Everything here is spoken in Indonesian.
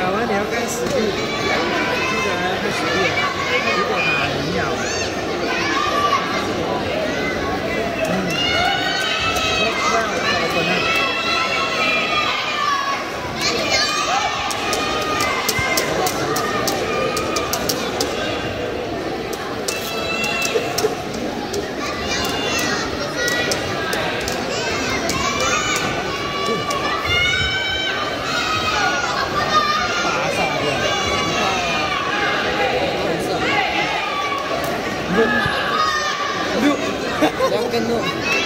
搞了聊要干 Duh. Duh. Jangan dong.